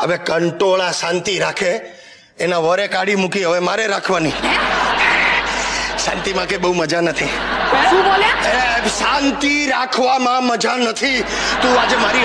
હવે કંટોળા શાંતિ રાખે. એના વરે કાઢી મૂકી હવે મારે રાખવાની. શાંતિમાં કે બહુ મજા નથી. શાંતિ રાખવામાં મજા નથી. તું આજે મારી